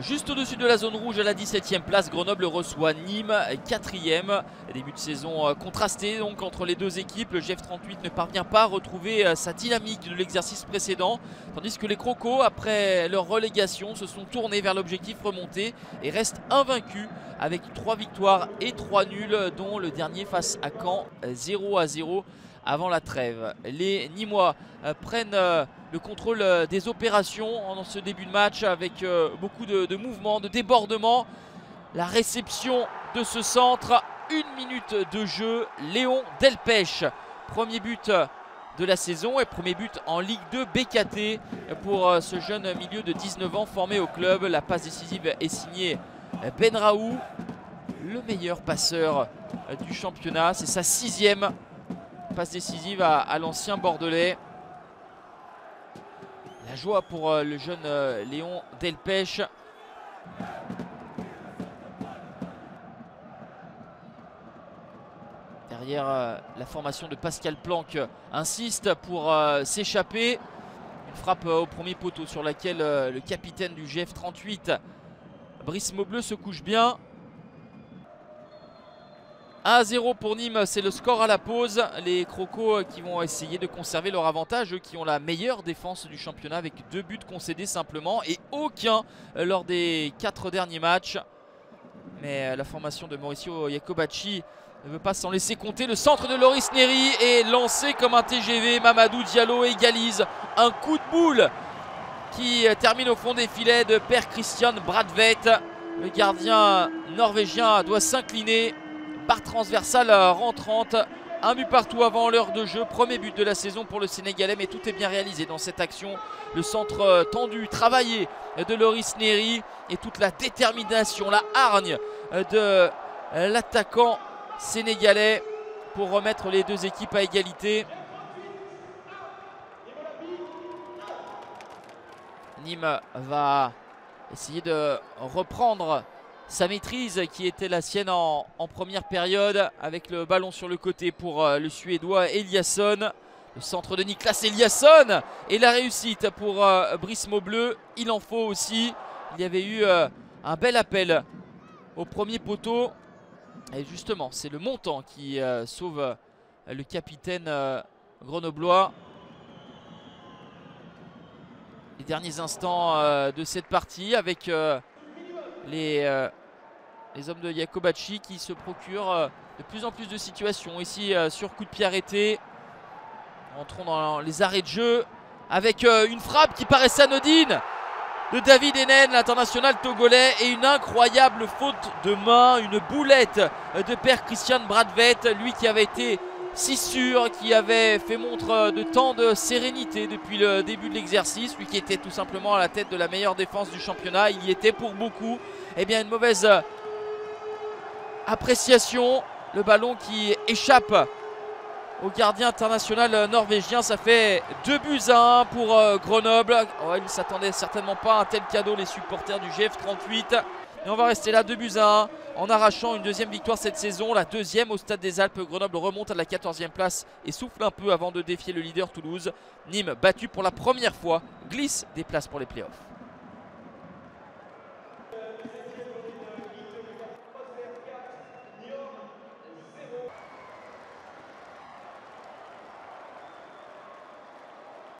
Juste au-dessus de la zone rouge à la 17e place, Grenoble reçoit Nîmes, 4e. Début de saison euh, contrasté donc entre les deux équipes. Le GF38 ne parvient pas à retrouver euh, sa dynamique de l'exercice précédent, tandis que les Crocos, après leur relégation, se sont tournés vers l'objectif remonté et restent invaincus avec 3 victoires et 3 nuls, dont le dernier face à Caen 0 à 0 avant la trêve. Les Nîmois euh, prennent le contrôle euh, des opérations dans ce début de match avec beaucoup de, mouvements, de débordements. La réception de ce centre, une minute de jeu. Léon Delpech, premier but de la saison et premier but en Ligue 2 BKT pour ce jeune milieu de 19 ans formé au club. La passe décisive est signée Ben Raoult, le meilleur passeur du championnat. C'est sa sixième Passe décisive à, l'ancien Bordelais. La joie pour euh, le jeune euh, Léon Delpech. Derrière, euh, la formation de Pascal Planck insiste pour s'échapper. Une frappe au premier poteau sur laquelle le capitaine du GF38, Brice Maubleu, se couche bien. 1 0 pour Nîmes, c'est le score à la pause. Les Crocos euh, qui vont essayer de conserver leur avantage, eux qui ont la meilleure défense du championnat avec deux buts concédés simplement et aucun euh, lors des quatre derniers matchs. Mais euh, la formation de Mauricio Jacobacci ne veut pas s'en laisser compter. Le centre de Loris Neri est lancé comme un TGV. Mamadou Diallo égalise un coup de boule qui termine au fond des filets de Père Christian Bradvet. Le gardien norvégien doit s'incliner par transversale euh, rentrante. Un but partout avant l'heure de jeu. Premier but de la saison pour le Sénégalais, mais tout est bien réalisé dans cette action. Le centre euh, tendu, travaillé de Loris Neri et toute la détermination, la hargne euh, de l'attaquant sénégalais pour remettre les deux équipes à égalité. Nîmes va essayer de reprendre sa maîtrise qui était la sienne en, première période avec le ballon sur le côté pour euh, le Suédois Eliasson. Le centre de Niklas Eliasson et la réussite pour euh, Brice Maubleu. Il en faut aussi. Il y avait eu euh, un bel appel au premier poteau. Et justement, c'est le montant qui sauve le capitaine grenoblois. Les derniers instants de cette partie avec les les hommes de Jacobacci qui se procurent euh, de plus en plus de situations. Ici euh, sur coup de pied arrêté. Entrons dans les arrêts de jeu avec euh, une frappe qui paraissait anodine de David Enen, l'international togolais, et une incroyable faute de main, une boulette de père Christian Bradvet, lui qui avait été si sûr, qui avait fait montre de tant de sérénité depuis le début de l'exercice, lui qui était tout simplement à la tête de la meilleure défense du championnat, il y était pour beaucoup. Eh bien une mauvaise Appréciation, le ballon qui échappe au gardien international norvégien. Ça fait 2 buts à 1 pour euh, Grenoble. Oh, ils ne s'attendaient certainement pas à un tel cadeau, les supporters du GF38. Et on va rester là, 2 buts à 1 en arrachant une deuxième victoire cette saison. La deuxième au Stade des Alpes. Grenoble remonte à la 14e place et souffle un peu avant de défier le leader Toulouse. Nîmes battu pour la première fois glisse des places pour les playoffs.